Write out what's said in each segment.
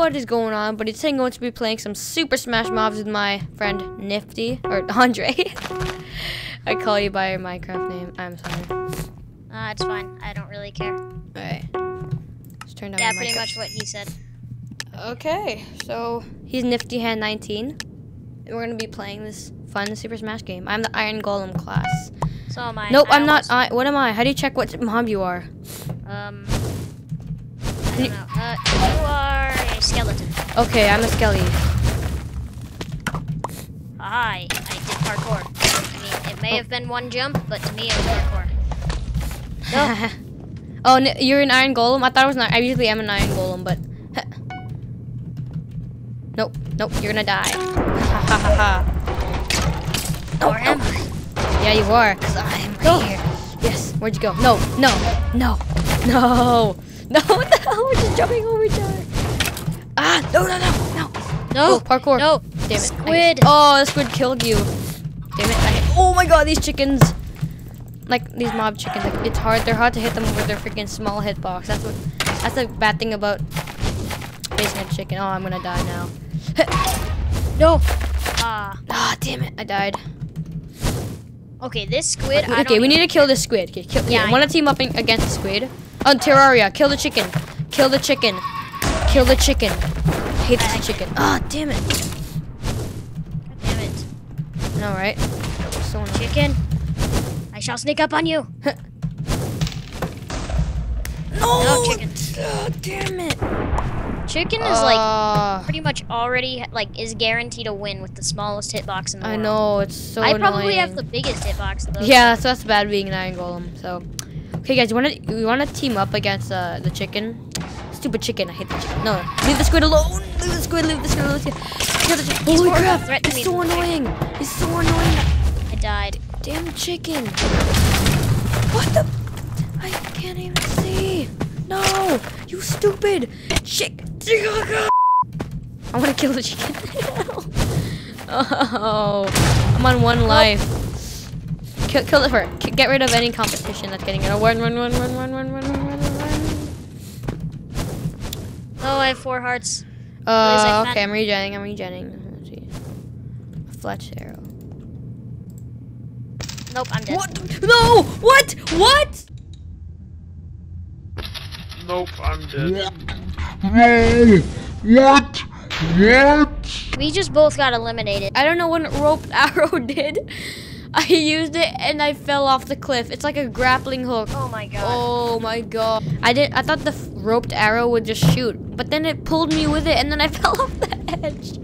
what is going on, but it's saying going to be playing some Super Smash Mobs with my friend Nifty, or Andre. I call you by your Minecraft name. I'm sorry. Uh, it's fine. I don't really care. Alright. Let's turn down Yeah, pretty much what he said. Okay, so he's Niftyhen19. And we're gonna be playing this fun Super Smash game. I'm the Iron Golem class. So am I. nope, I I'm not. I, what am I? How do you check what mob you are? Um. I don't know. Uh, you are a skeleton. Okay, I'm a Skelly. Hi, I did parkour. I mean, it may have oh. been one jump, but to me it was parkour. oh, n- you're an Iron Golem? I thought it was not. I usually am an Iron Golem, but. nope, nope, you're gonna die. Ha ha ha ha. Or am I? Yeah, you are, because I'm right here. Yes, where'd you go? No, no, no, no, no, what the hell? We're just jumping over each other. Ah, no, no, no, no. No. Oh, parkour. No. Damn it. I- Squid. oh, the squid killed you. Damn it. I, oh my god, these chickens. Like, these mob chickens, like, it's hard. They're hard to hit them with their freaking small hitbox. That's what, that's the bad thing about facing a chicken. Oh, I'm gonna die now. No. Ah. Ah, damn it. I died. okay, this squid. I Okay, we need to kill this squid. Okay, kill, Yeah, I want to team up in, against the squid. On Terraria, kill the chicken. Kill the chicken. Kill the chicken. Hate the chicken. Ah, damn it. Damn it, All right. So chicken! I shall sneak up on you. No, No, chicken. Ah, damn it. Chicken is like Ah, pretty much already like is guaranteed to win with the smallest hitbox in the I world. I know it's so I probably have the biggest hitbox though. Yeah, so that's bad being an iron golem. So, okay, guys, you want to we want to team up against uh, the chicken? stupid chicken. I hate the chicken. No, leave the squid alone. Leave the squid. Leave the squid alone. Kill the chicken. Holy crap! It's so annoying. It's so annoying. I died. Damn chicken. What the? I can't even see. No, you stupid chick. I want to kill the chicken. oh, I'm on one life. Kill, kill it for. Get rid of any competition that's getting it. Oh, run, run, run, run, run, run, run. Oh, I have four hearts. Uh, okay, I'm regenning. I'm regenning. Let's. A fletch arrow. Nope, I'm dead. What? No! What? What? Nope, I'm dead. No! What? What? We just both got eliminated. I don't know what rope arrow did. I used it and I fell off the cliff. It's like a grappling hook. Oh my god. Oh my god. I did I thought the roped arrow would just shoot, but then it pulled me with it and then I fell off the edge.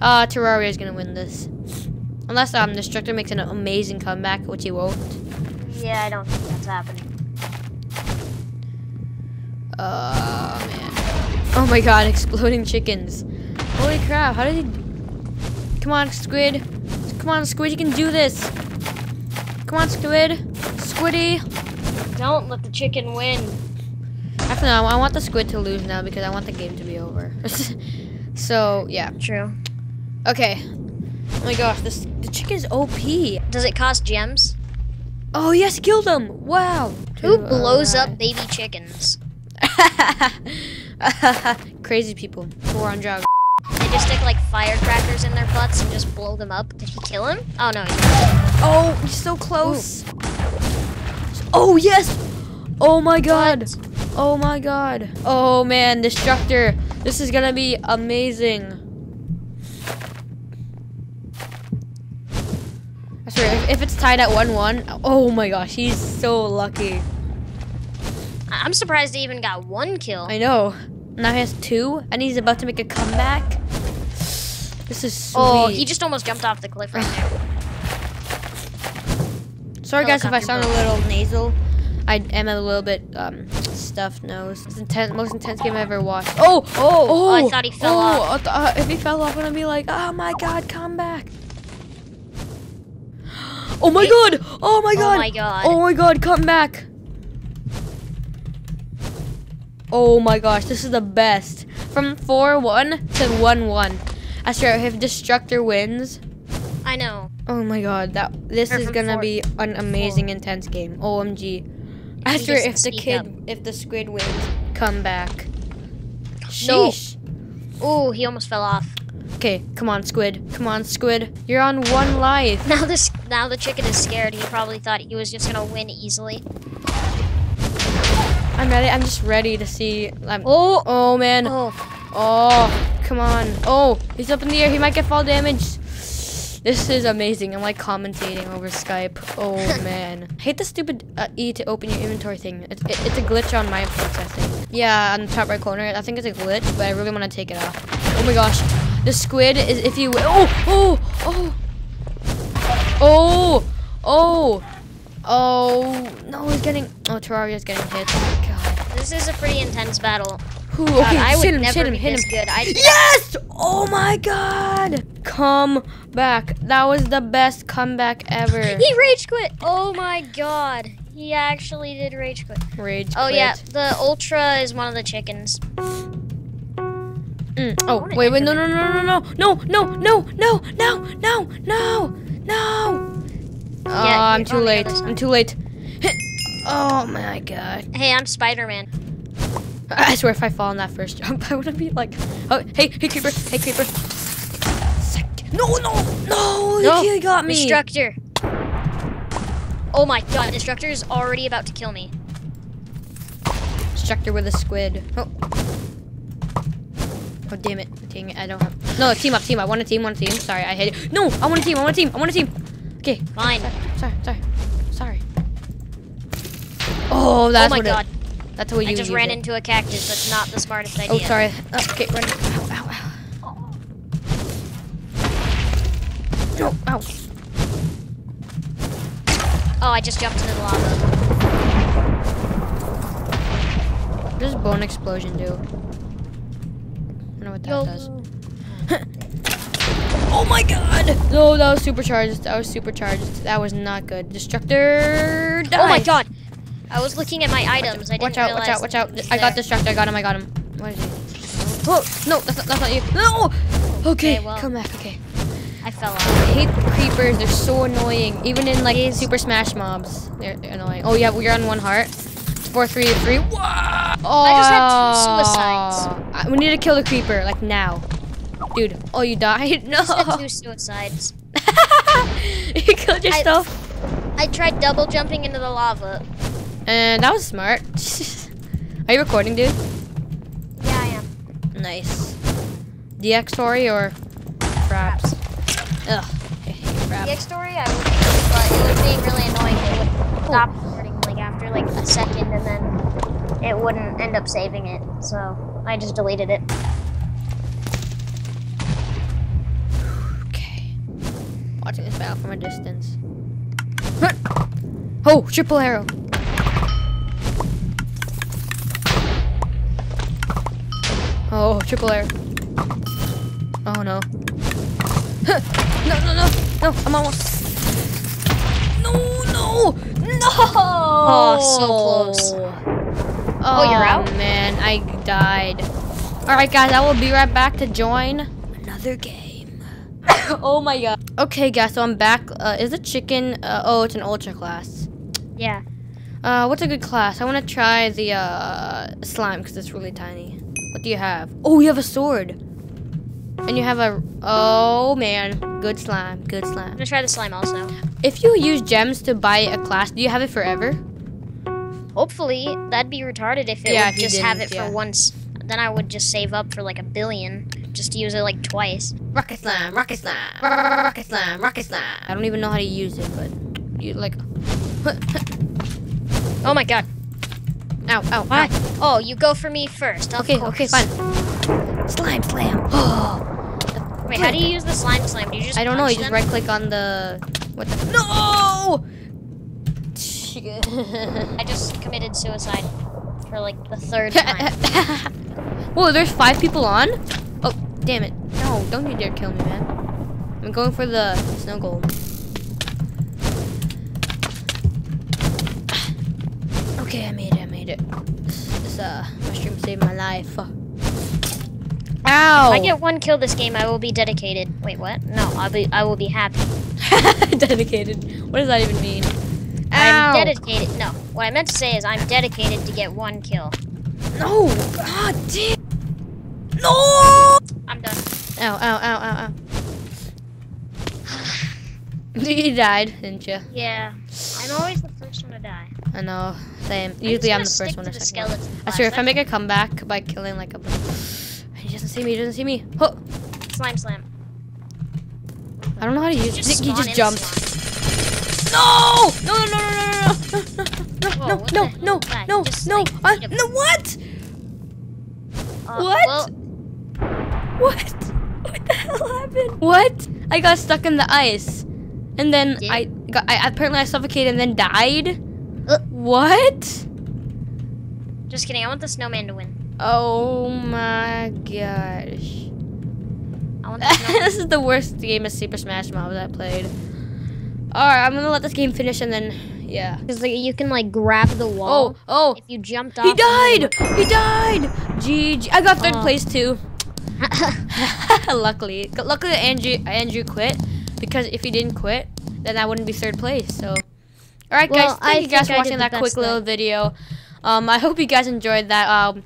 Uh Terraria is going to win this. Unless um Destructor makes an amazing comeback, which he won't. Yeah, I don't think that's happening. Uh man. Oh my god, exploding chickens. Holy crap, how did he Come on, squid. Come on, squid, you can do this. Come on, squid. Squiddy. Don't let the chicken win. Actually, no, I want the squid to lose now because I want the game to be over. so, yeah. True. Okay. Oh my gosh, this the chicken's OP. Does it cost gems? Oh, yes, killed him. Wow. Who Two, blows up baby chickens? Crazy people who are on drugs. Just stick like firecrackers in their butts and just blow them up. Did he kill him? Oh no. Oh, he's so close. Oh, yes. Oh my god. Oh my god. Oh man, Destructor. This is gonna be amazing. I swear, if, if it's tied at 1-1, oh my gosh, he's so lucky. I'm surprised he even got one kill. I know. Now he has two, and he's about to make a comeback. This is sweet. Oh, he just almost jumped off the cliff right there. Sorry guys if I sound a little nasal. I am a little bit um stuffed nose. It's the intense, most intense game I ever watched. Oh, oh, oh! I thought he fell oh, off. Th- uh, if he fell off, I'm gonna be like, oh my god, come back. Oh my It- god! Oh my Oh my god. Oh my god, come back! Oh my gosh, this is the best. From 4-1 to 1-1. I swear, if Destructor wins, I know. Oh my god, that this is gonna be an amazing intense game. OMG. After just if the kid up. if the squid wins, come back. No. Sheesh. Ooh, he almost fell off. Okay, come on, squid. Come on, squid. You're on one life. Now this now the chicken is scared. He probably thought he was just gonna win easily. I'm ready. I'm just ready to see. I'm, Oh, oh man. oh, Oh, come on. Oh, he's up in the air. He might get fall damage. This is amazing. I'm like commentating over Skype. Oh man. I hate the stupid uh, E to open your inventory thing. It's, it, it's a glitch on my processing. Yeah, on the top right corner. I think it's a glitch, but I really want to take it off. Oh my gosh. The squid is if you. Oh, oh, oh. Oh, oh. Oh, no, he's getting. Oh, Terraria's getting hit. God. this is a pretty intense battle. God, okay, I would hit him, hit him, hit him. this good. I Yes! Oh my god! Come back. That was the best comeback ever. he rage quit. Oh my god, he actually did rage quit. Rage Oh yeah, the ultra is one of the chickens. Mm. Oh, wait, wait, no, no, no, no, no, no, no, no, no, no, no, no. Oh, I'm too late. I'm too late. Oh my god. Hey, I'm Spider-Man. I swear if I fall on that first jump, I would be like, oh, hey, hey, creeper, hey, creeper. No, no, no, No, he got me. Destructor. Oh my god, Destructor is already about to kill me. Destructor with a squid. Oh. Oh damn it. Dang it, I don't have No, team up, team. I want a team, want a team. Sorry, I hit it. No, I want a team, I want a team, I want a team. Okay. Fine. Sorry, sorry, sorry. Oh, that's oh my what god, It, that's what you I just ran it. into a cactus. That's not the smartest oh, idea. Oh, sorry. Oh, okay, run. Ow, ow, ow. No, ow. Oh, I just jumped into the lava. What does bone explosion do? I don't know what that does. Oh my god! No, that was supercharged. That was supercharged. That was not good. Destructor. Die. Oh my god! I was looking at my items. I didn't Watch out! Watch out! Watch out! I got destructor. I got him. I got him. What is he? Oh no! That's not, that's not you. No. Okay, Okay, well- come back. Okay. I fell off. I hate creepers. They're so annoying. Even in like These- Super Smash mobs, they're, they're annoying. Oh yeah, we're on one heart. It's four, three, three. Whoa! Oh, I just had two suicides. I- We need to kill the creeper like now, dude. Oh, you died? No. Just had two suicides. you killed yourself. I tried double jumping into the lava. And that was smart. Are you recording, dude? Yeah, I am. Nice. Dxtory or fraps? Ugh, I hate The fraps. X story, I would, but it was being really annoying. It would stop recording like after like a second, and then it wouldn't end up saving it. So I just deleted it. Okay. Watching this battle from a distance. Oh, triple arrow. Oh, triple air. Oh no. no, no, no, no, I'm almost. No, no, no! Oh, so close. Oh, you're out? man, I died. Alright, guys, I will be right back to join another game. oh my god. Okay, guys, so I'm back. Uh, is it chicken? Uh, oh, it's an ultra class. Yeah. Uh, what's a good class? I want to try the uh, slime because it's really tiny. What do you have? Oh, you have a sword. And you have a. Oh man, good slime, good slime. I'm gonna try the slime also. If you use gems to buy a class, do you have it forever? Hopefully, that'd be retarded if it Yeah, would if just have it yeah. for once. Then I would just save up for like a billion just to use it like twice. Rocket slime, rocket slime, rocket slime, rocket slime. I don't even know how to use it, but you like. Oh my god. Ow, ow, Why? ow. Oh, you go for me first. Of Okay, course. okay, fine. Slime slam. Oh. Wait, how do you use the slime slam? Do you just I don't know. You punch just right click on the. What the? No! I just committed suicide for like the third time. Whoa, there's five people on? Oh, damn it. No, don't you dare kill me, man. I'm going for the snow golem. Okay, I made it, Made it. This, this uh, mushroom saved my life. Ow! If I get one kill this game, I will be dedicated. Wait, what? No, I'll be. I will be happy. dedicated. What does that even mean? I'm dedicated. No, what I meant to say is I'm dedicated to get one kill. No! God damn! No! I'm done. Ow, ow, ow, ow, ow. you died, didn't you? Yeah. I'm always the first one to die. I know. Same. Usually I'm the first one to or second. one. I swear, if I make a comeback by killing like a. He doesn't see me. He doesn't see me. Oh, Slime slam. I don't know how to use. Just he just jumped. No! No! No! No! No! No! No! No! hell is that? No! No! Uh, eat a- no! What? Uh, What? What? What the hell happened? What? I got stuck in the ice, and then I got. I apparently I suffocated and then died. What? just kidding. I want the snowman to win. Oh my gosh. I want the this is the worst game of Super Smash Bros. I played. Alright, I'm gonna let this game finish and then, yeah. Because like, you can like grab the wall. Oh, oh, If you jumped off. he died! He died! GG. I got third Oh. place too. luckily. Luckily Andrew, Andrew quit. Because if he didn't quit, then I wouldn't be third place, so. Alright Well, guys, thank I you guys for watching that quick little then. video. Um, I hope you guys enjoyed that. Um,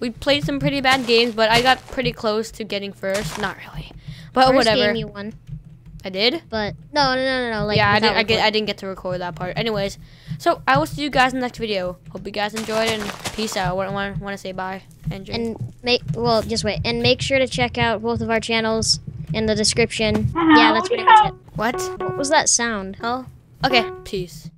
we played some pretty bad games, but I got pretty close to getting first. Not really. But First whatever. game you won. I did? But no, no, no, no, no. Like yeah, I didn't, I, get, I didn't get to record that part. Anyways, so I will see you guys in the next video. Hope you guys enjoyed and peace out. Want want want to say bye, Andrew? And make well, just wait, and make sure to check out both of our channels in the description. Yeah, that's pretty much it. what? What was that sound? Hell? Okay, peace.